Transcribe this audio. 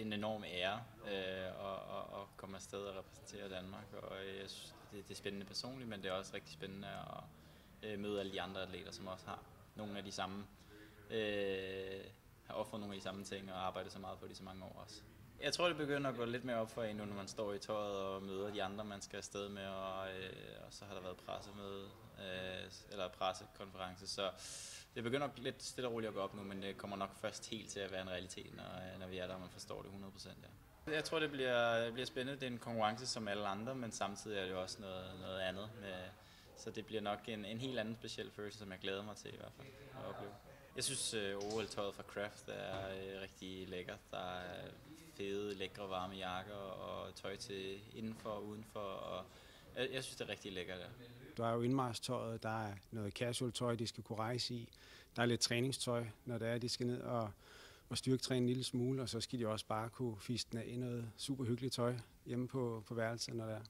det er en enorm ære øh, at, at, at komme afsted og repræsentere Danmark, og øh, jeg synes, det, det er spændende personligt, men det er også rigtig spændende at øh, møde alle de andre atleter, som også har nogle af de samme, øh, har offret nogle af de samme ting og arbejdet så meget på det så mange år også. Jeg tror, det begynder at gå lidt mere op for en nu, når man står i tøjet og møder de andre, man skal afsted med, og, øh, og så har der været pressemøde, pressekonference, så det begynder lidt stille og roligt at gå op nu, men det kommer nok først helt til at være en realitet, når, når vi er der, og man forstår det 100%. Ja. Jeg tror, det bliver, det bliver spændende. Det er en konkurrence som alle andre, men samtidig er det også noget, noget andet. Med, så det bliver nok en, en helt anden speciel følelse, som jeg glæder mig til i hvert fald at opleve. Jeg synes, øh, OL-tøjet fra Kraft er øh, rigtig lækkert. Der er fede, lækre, varme jakker og tøj til indenfor og udenfor. Og jeg, jeg synes, det er rigtig lækkert. Ja. Der er jo indmarstøjet, der er noget casual tøj, de skal kunne rejse i. Der er lidt træningstøj, når det er, de skal ned og, og styrketræne en lille smule, og så skal de også bare kunne fiste i noget super hyggeligt tøj hjemme på, på værelset, når det er.